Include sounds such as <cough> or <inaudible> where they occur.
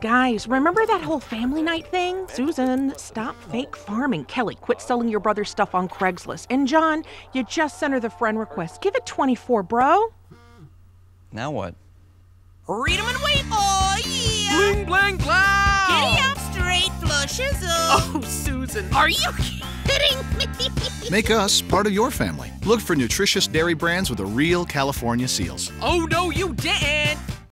Guys, remember that whole family night thing? Susan, stop fake farming. Kelly, quit selling your brother's stuff on Craigslist. And John, you just sent her the friend request. Give it 24, bro. Now what? Read them and wait, oh yeah! Bling, bling, blah. Giddy up, straight flushes up. Oh, Susan. Are you <laughs> kidding me? Make us part of your family. Look for nutritious dairy brands with the real California seals. Oh, no, you didn't.